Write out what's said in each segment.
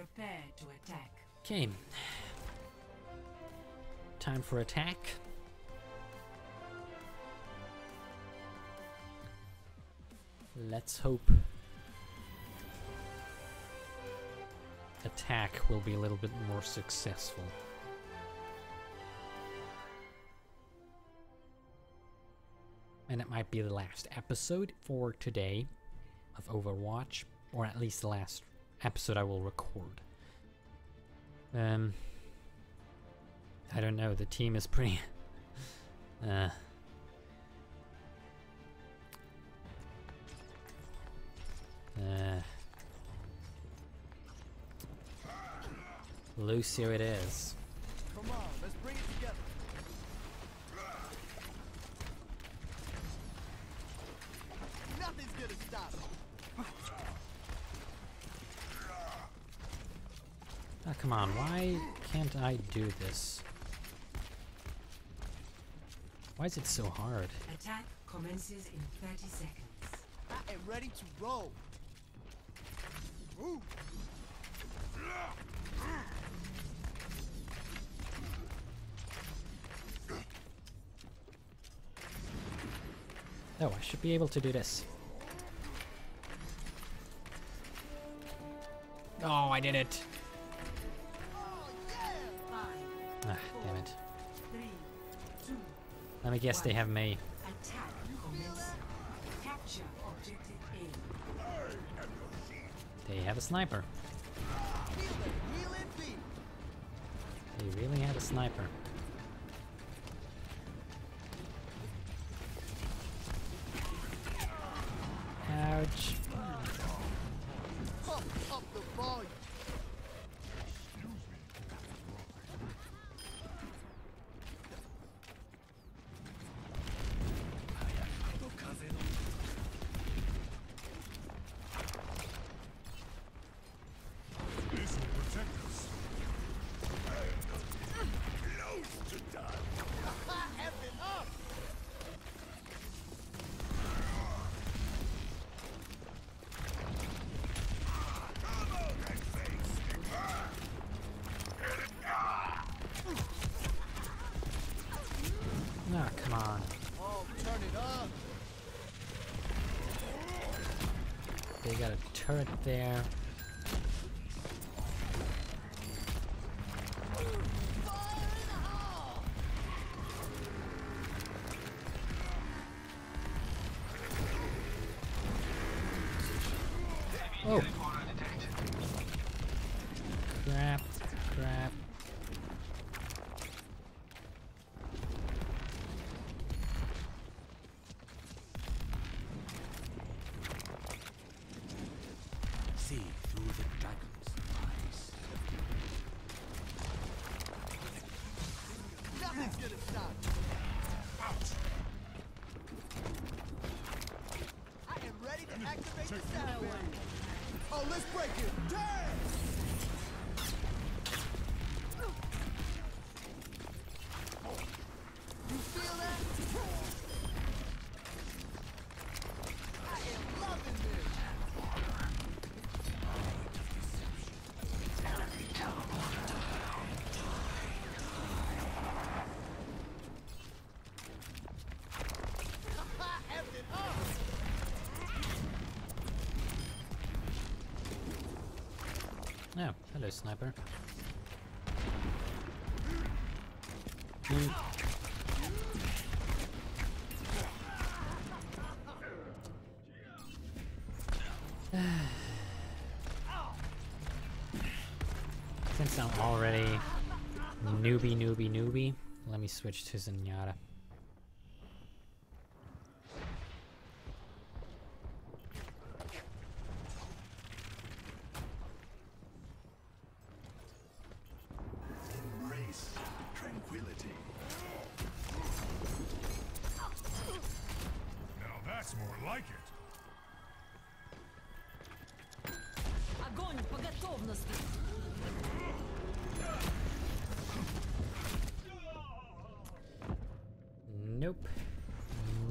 Prepare to attack. Okay. Time for attack. Let's hope attack will be a little bit more successful. And it might be the last episode for today of Overwatch, or at least the last episode I will record. Um, I don't know. The team is pretty. uh. Uh. Lucio it is. Come on, let's bring it together. Nothing's gonna stop us. Come on. Why can't I do this? Why is it so hard? Attack commences in 30 seconds. I am ready to roll. Move. Oh, I should be able to do this. Oh, I did it! Let me guess they have me. They have a sniper. They really have a sniper. Ouch. Pump up the volume. This will protect us. F it up. Ah, come on. Oh, turn it up. They got a turret there. Oh! Crap, crap. Let's break it. Oh, hello, sniper. Mm. Since I'm already newbie, newbie, newbie, let me switch to Zenyatta.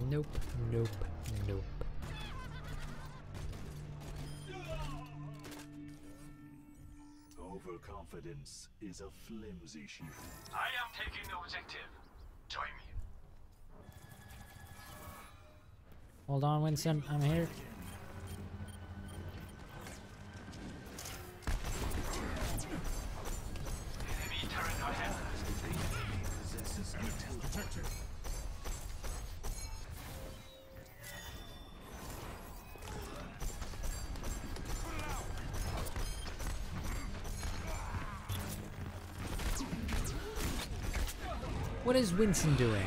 Nope, nope, nope. Overconfidence is a flimsy shield. I am taking the objective. Join me. Hold on, Winston. I'm here. What is Winston doing?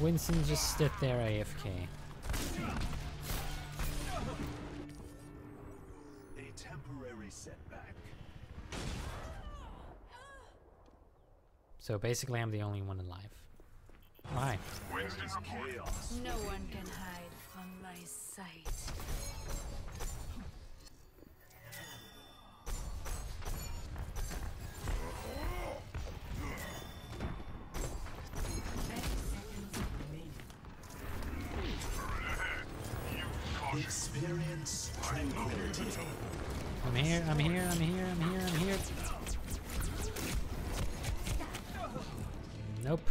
Winston just stood there AFK. A temporary setback. So basically, I'm the only one alive. Why? There's chaos. No one can hide from my sight. Experience tranquility. I'm here, I'm here, I'm here, I'm here, I'm here. Nope.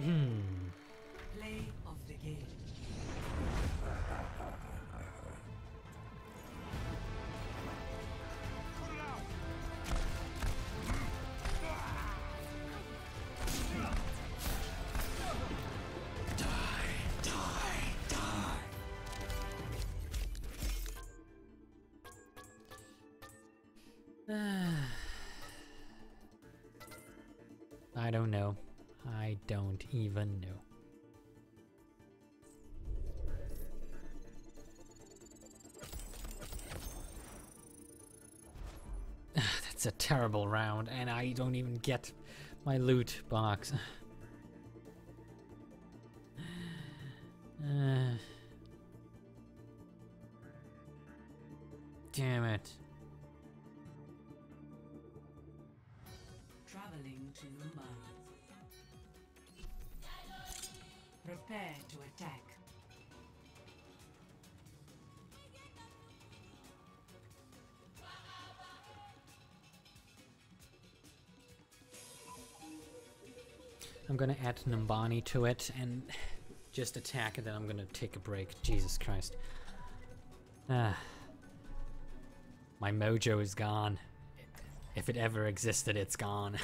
Play of the game. I don't know. I don't even know. That's a terrible round, and I don't even get my loot box. Uh, damn it. Prepare to attack. I'm gonna add Numbani to it and just attack and then I'm gonna take a break. Jesus Christ. Ah. My mojo is gone. If it ever existed, it's gone.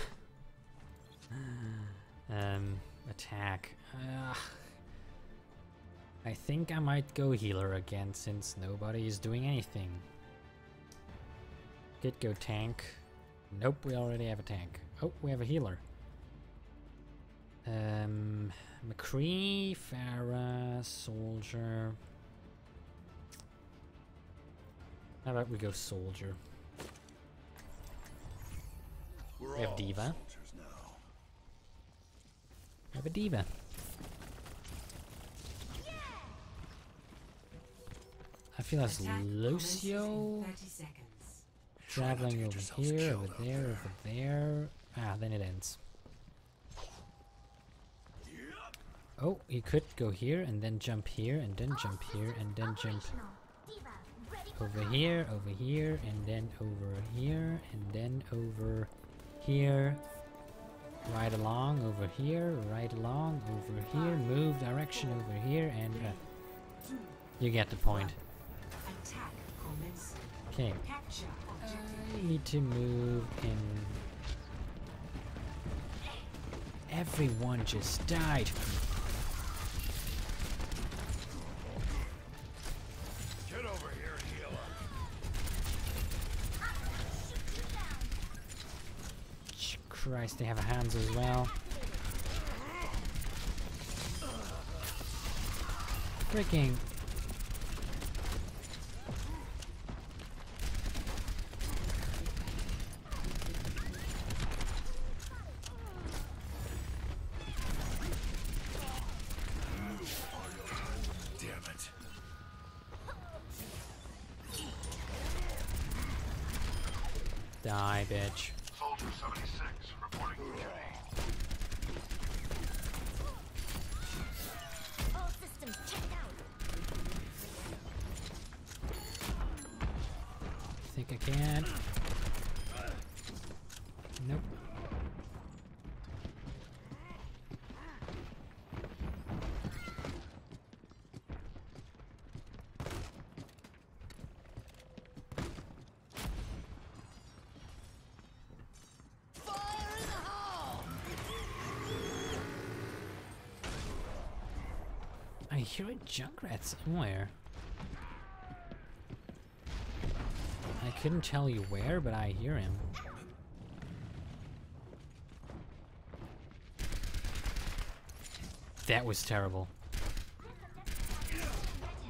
um, attack. Ugh. I think I might go healer again since nobody is doing anything. Could go tank. Nope, we already have a tank. Oh, we have a healer. Um, McCree, Pharah, Soldier. How about we go Soldier? We're We have D.Va. We have a D.Va. I feel as Attack Lucio 30 traveling over here, over there, there. over there. Ah, then it ends. Oh, he could go here and then jump here and then jump here and then jump over here, over here, and then over here, and then over here. Right along over here, right along over here, move direction over here, and uh, you get the point. Okay, I need to move in. Everyone just died. Get over here and heal up. Christ, they have hands as well. Freaking. Think I can. Nope. I hear a Junkrat somewhere. Couldn't tell you where, but I hear him. That was terrible.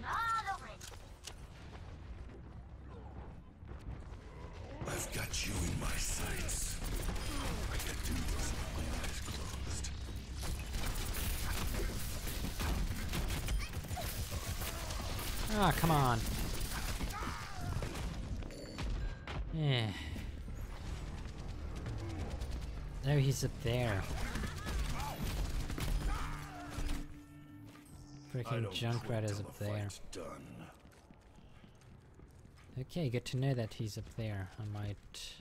All over it. I've got you in my sights. I can do this with my eyes closed. Ah, come on. Yeah. No, he's up there. Freaking Junkrat is up there. Done. Okay, good to know that he's up there. I might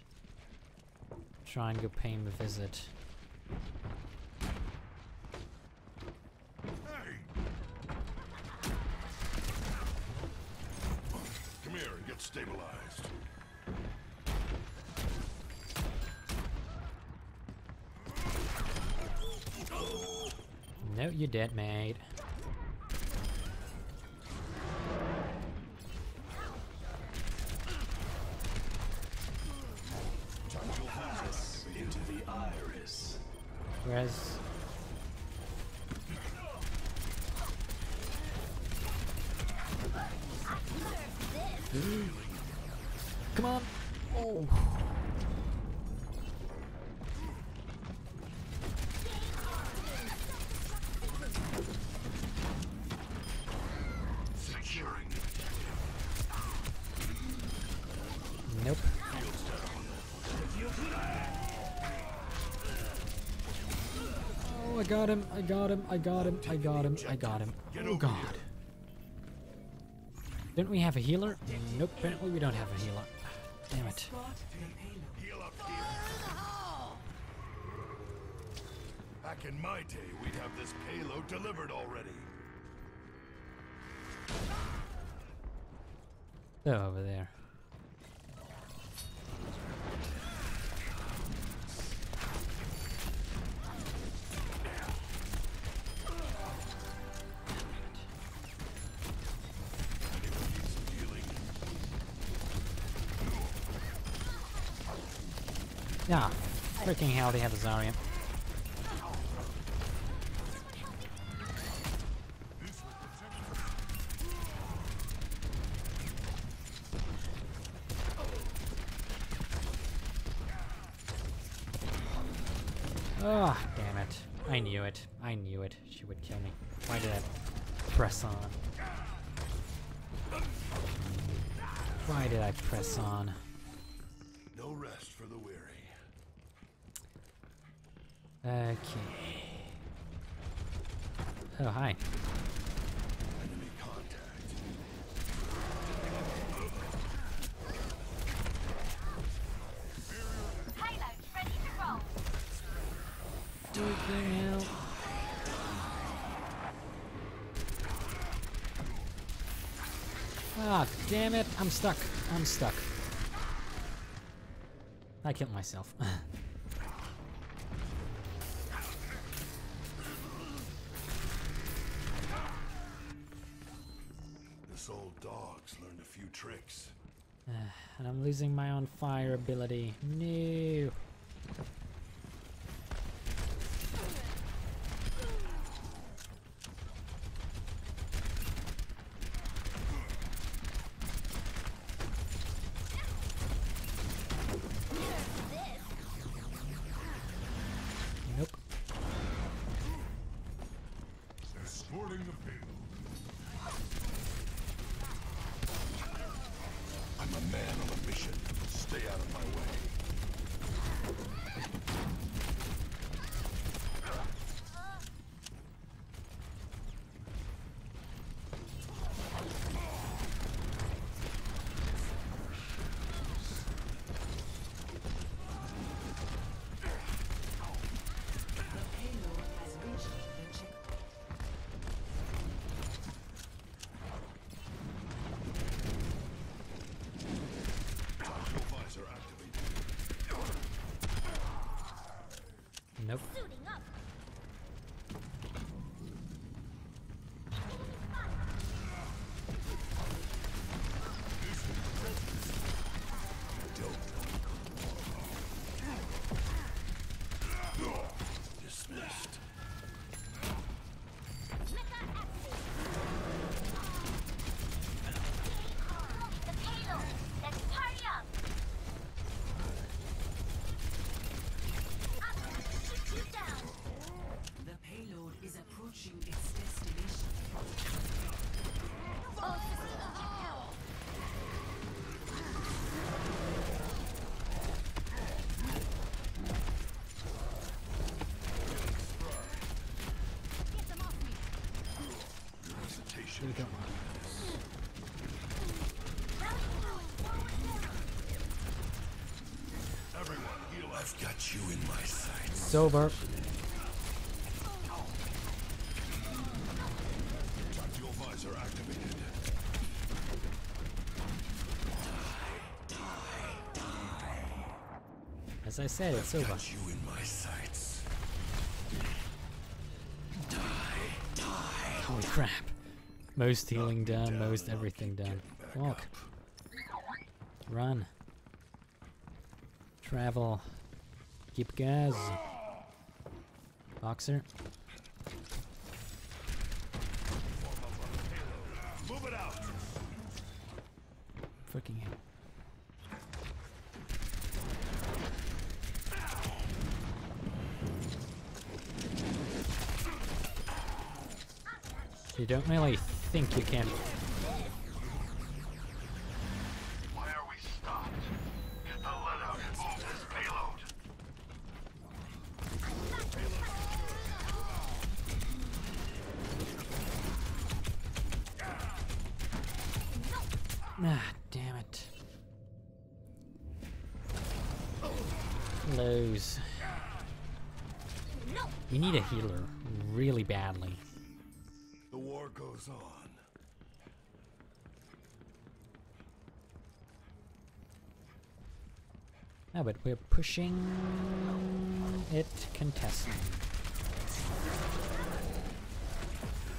try and go pay him a visit. Come here and get stabilized. No, you're dead, mate. Into the iris. Whereas... got him, I got him, I got him, I got him, I got him. Oh god. Didn't we have a healer? Nope, apparently we don't have a healer. Damn it. Spot the payload. Heal up here. Back in my day, we'd have this payload delivered already. They're over there. Yeah, freaking hell, they have a Zarya. Oh, ah, damn it. I knew it. I knew it. She would kill me. Why did I press on? Why did I press on? No rest for the weary. Okay. Oh, hi. Ah, damn it. I'm stuck. I'm stuck. I killed myself. and I'm losing my on fire ability. No. Here we go. Everyone, heal up. I've got you in my sights. It's over. Tactical visor activated. As I said, it's over. Got you in my sights. Holy crap. Most healing done, most everything done. Walk. Run. Travel. Keep gas. Boxer. Move it out. Freaking hell. You don't really think you can. Why are we stopped? Get the lead out and move this payload. Ah, damn it. Close. You need a healer really badly. The war goes on. No, but we're pushing it contested.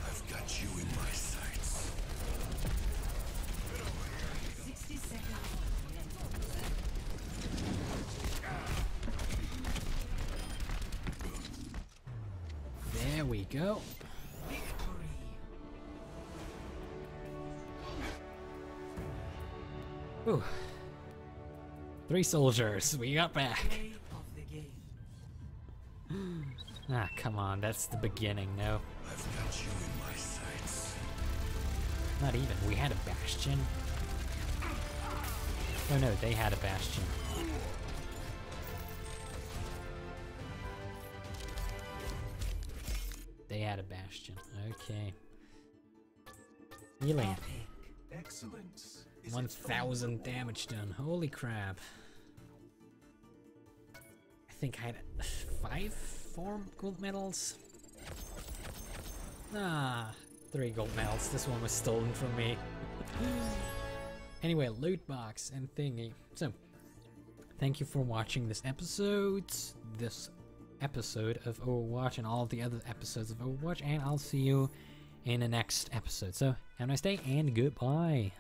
I've got you in my sights. 60 seconds. There we go. Victory. Ooh. Three soldiers. We got back. Ah, come on. That's the beginning. No, I've got you in my sights. not even. We had a bastion. Oh no, they had a bastion. They had a bastion. Okay. Healing. Epic. Excellence. 1,000 damage done. Holy crap. I think I had five, four gold medals. Ah, three gold medals. This one was stolen from me. anyway, loot box and thingy. So, thank you for watching this episode. This episode of Overwatch and all the other episodes of Overwatch, and I'll see you in the next episode. So, have a nice day and goodbye.